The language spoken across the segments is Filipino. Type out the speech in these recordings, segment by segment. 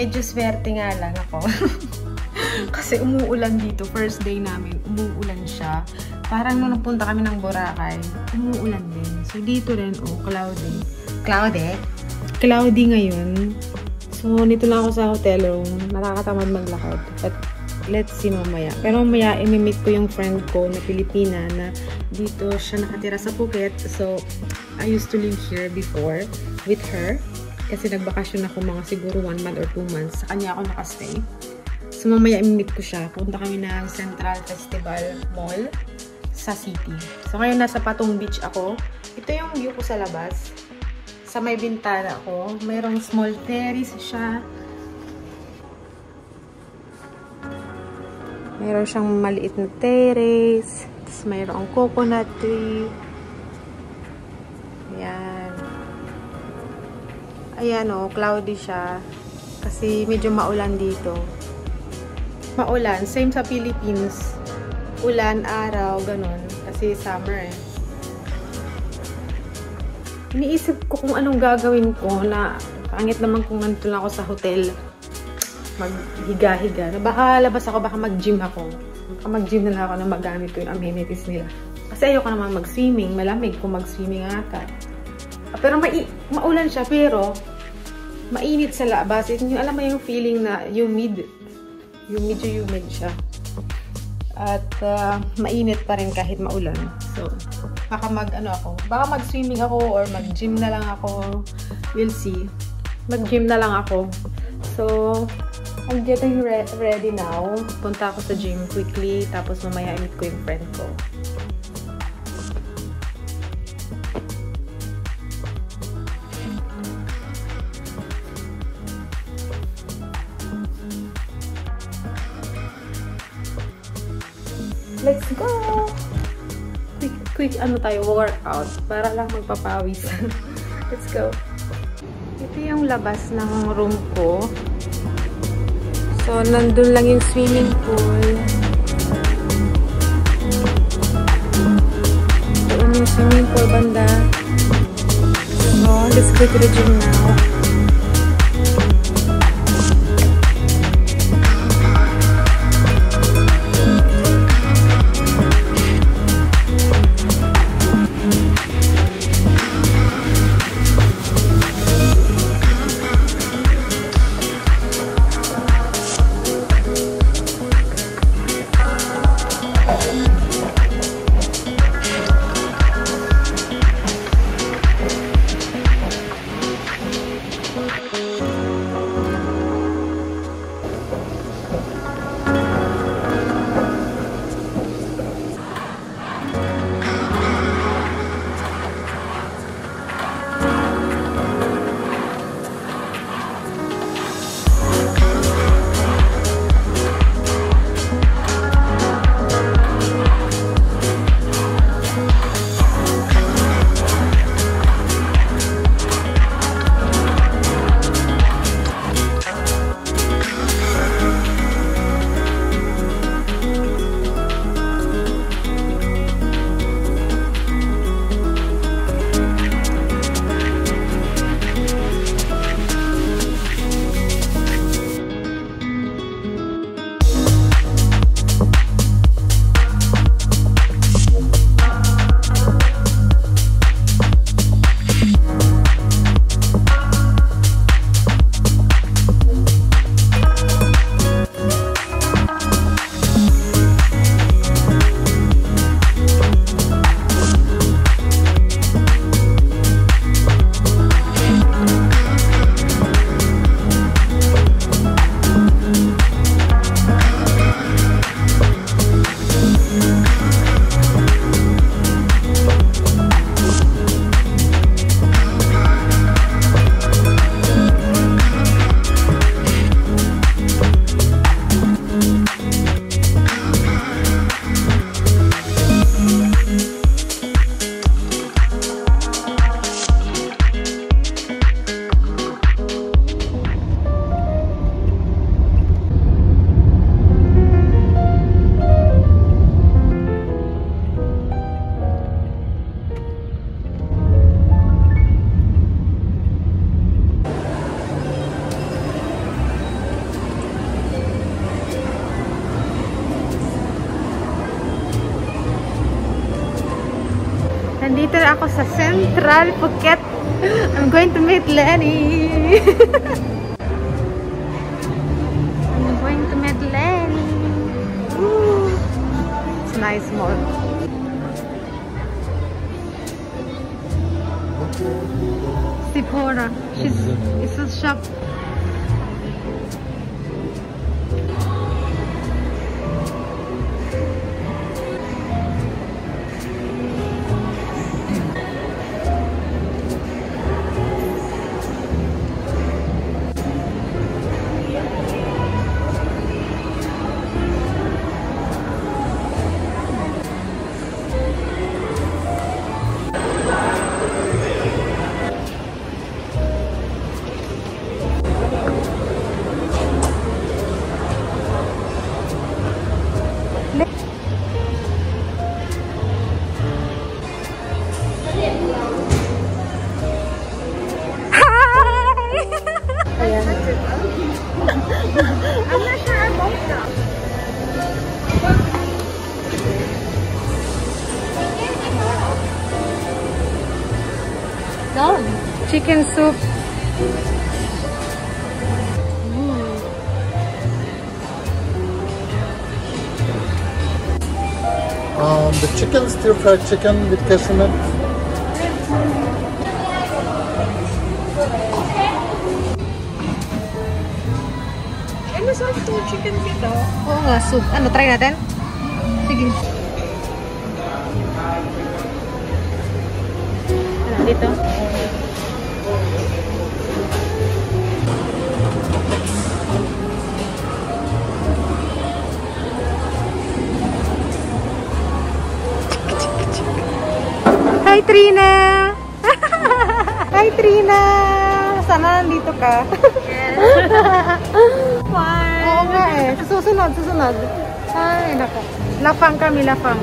Medyo swerte nga lang ako. Kasi umuulan dito. First day namin, umuulan siya. Parang nung napunta kami ng Boracay, umuulan din. So dito rin, oh, cloudy. Cloudy? Cloudy ngayon. So, nito na ako sa hotel room. Nakakatamad maglakad. But, let's see mamaya. Pero mamaya, imimit ko yung friend ko na Pilipina na dito siya nakatira sa Phuket. So, I used to live here before with her. Kasi nagbakasyon ako mga siguro one month or two months. Sa kanya ako nakastay. So, mamaya imimit ko siya. Punta kami ng Central Festival Mall sa city. So, ngayon nasa Patong Beach ako. Ito yung view ko sa labas. Sa may bintana ko. Mayroong small terrace siya. Mayroon siyang maliit na terrace. Tapos mayroong coconut tree. Ayan o, oh, cloudy siya. Kasi medyo maulan dito. Maulan. Same sa Philippines. Ulan, araw, ganun. Kasi summer eh. Iniisip ko kung anong gagawin ko na pangit naman kung nandito lang ako sa hotel maghiga-higa. Baka labas ako, baka mag-gym ako. Baka mag-gym na lang ako na magamit ko yung amenities nila. Kasi ayoko naman mag-swimming. Malamig kung mag-swimming ata. Pero mai maulan siya, pero mainit sa labas. Yung, alam mo yung feeling na humid. Yung medyo humid siya. At uh, mainit pa rin kahit maulan. So, baka mag ano ako, baka mag-swimming ako or mag-gym na lang ako. We'll see. Mag-gym na lang ako. So, I'm getting re ready now. Punta ako sa gym quickly, tapos mamaya meet ko yung friend ko. Ano tayo, workout. Para lang magpapawis. Let's go! Ito yung labas ng room ko. So, nandun lang yung swimming pool. Doon yung swimming pool banda. So, let's go to the gym now. Ako sa Central Phuket. I'm going to meet Lenny. I'm going to meet Lenny. Woo. It's nice mall. Sephora. She's it's a shop. Chicken soup. Um, the chicken stir fried chicken with cashew nut. Ay, masarap to chicken dito. Oo nga, soup. Ano, try natin? Sige. Ano, dito? Hi, Trina! Hi, Trina! Sana nandito ka. Oo nga eh. Susunod, susunod. Ay, nako. Lafang kami, lafang.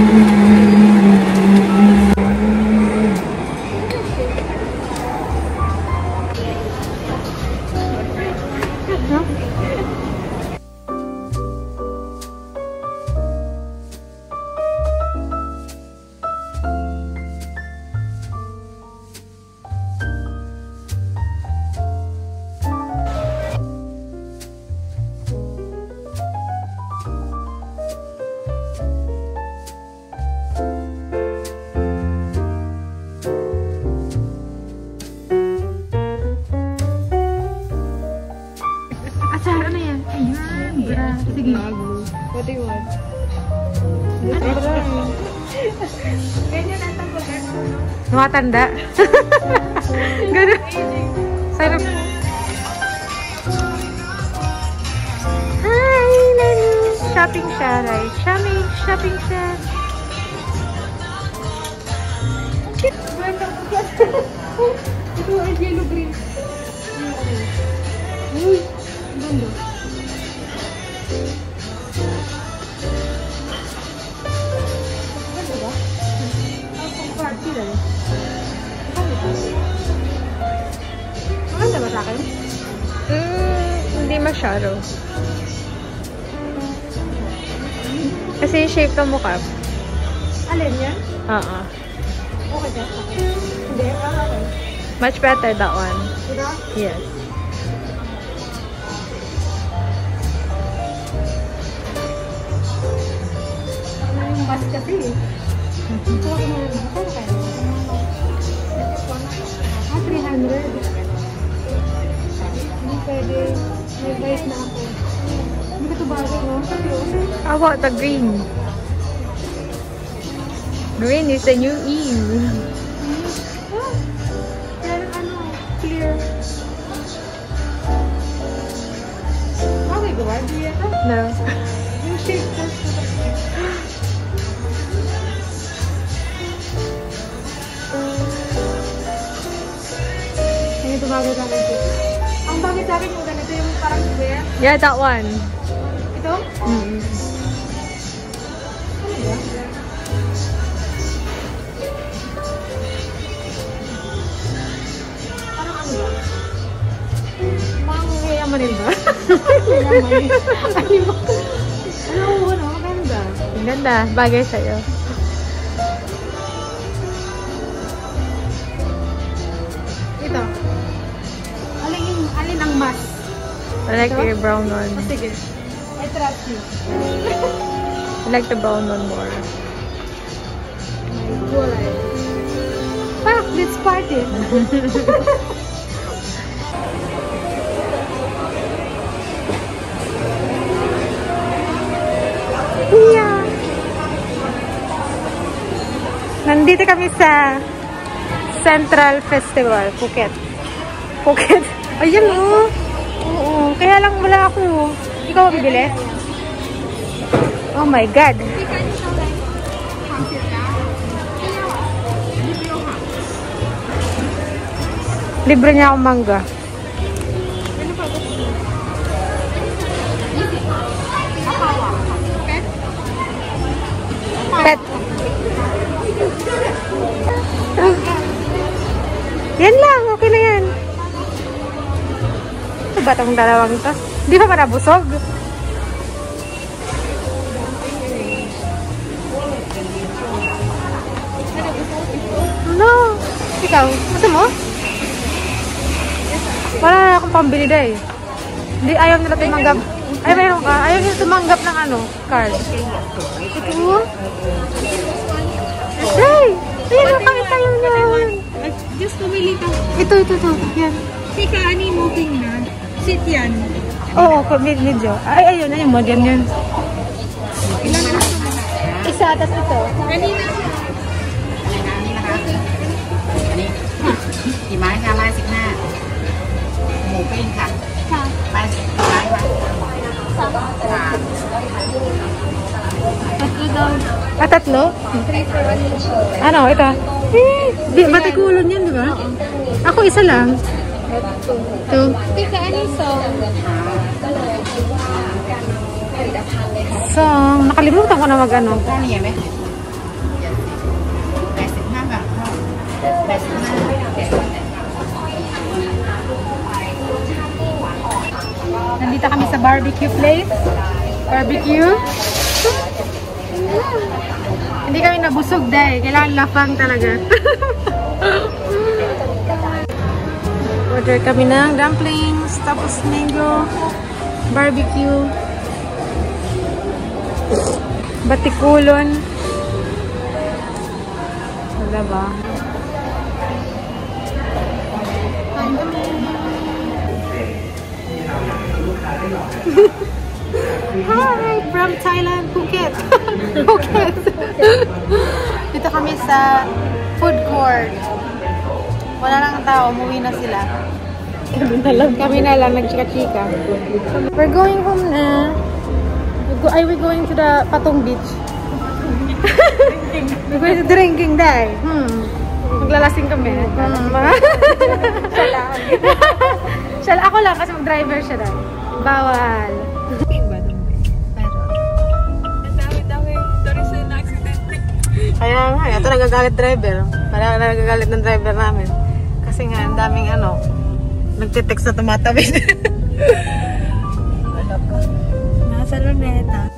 Atsara Mga tanda. Ganun. Sarap. Hi, Lenny. Shopping siya, right? Shopping, shopping siya. Ito ay yellow green. Uy. Ganda ba sa akin? Mm, hindi masyado. Kasi yung shape ng mukha. Alin yan? Oo. Okay ba? Hindi, ah, okay. Much better that one. Diba? Yes. Ano bus kasi eh. Ito ako na, ito kaya. Ah, 300. Hindi Bite na ako. Hindi ka ito bagay, no? How about the green? Green is the new Eve. Ah, pero ano, clear. Okay, gawa. Hindi yata. No. Yung shape test kasi. Ay, ito sa akin. Ang bagay sa akin yung ganito, yung parang square. Yeah, that one. Ito? Mm -hmm. Parang ano ba? Parang yayaman rin ba? Yayaman rin. Ano ba? Ano, ano. Ang ganda. Bagay sa'yo. I like the brown one. Oh, sige. I trust you. I like the brown one more. Kulay. Pak, let's party. Yeah. Nandito kami sa Central Festival, Phuket. Phuket. Ayun oh. Oo, kaya lang wala ako. Ikaw ang bibili? Oh my God. Libre niya akong mangga. Pet. Yan lang, okay na yan. Ano ba itong dalawang to? Di ba nabusog? Ano? Ikaw, gusto mo? Wala na akong pambili dahil. Hindi, ayaw nila tumanggap. Ay, mayroon ka. Ayaw nila tumanggap ng ano, card. Ito? Ay! Ayun, nakakita yun yun. Just pumili ka. Ito, ito, ito. Yan. Sika, ani moving na seat yan. Oo, oh, video. Ay, ayun, ayun, modern yun. Ilan na Isa, tapos ito. Kanina siya. Di mana sama sih nak? Mau pink kah? Pas, pas, pas. Tatlo daw. Ah, tatlo? Ano, ito? Eh, di, batikulon yan, di ba? Ako isa lang. ไว้ค่ะ Tatlo daw. Ah, tatlo? Ano, ito? Eh, di, batikulan yan, di ba? Ako isa lang. Ito. Sika, ani song? Song. Nakalimutan ko na mag ano. ข้าวเหนียวไหมแปดสิบห้าบาทค่ะแปดสิบห้า Nandito kami sa barbecue place. Barbecue. Hindi kami nabusog dahil. Kailangan lapang talaga. Order kami ng dumplings, tapos mango, barbecue, batikulon. Wala ba? Hi! From Thailand, Phuket. Phuket. Dito kami sa food court. Wala nang tao, umuwi na sila. Kami na lang. Kami na lang, nagchika-chika. We're going home na. We go, are we going to the Patong Beach? We're going to drinking day. Hmm. Maglalasing kami. Hmm. siya lang. siya lang. Ako lang kasi mag-driver siya lang. Bawal. Kaya nga, ito nagagalit driver. Para nagagalit ng driver namin. Kasi nga, ang daming ano, nagtitext na tumatawid. Nasa luneta.